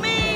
me.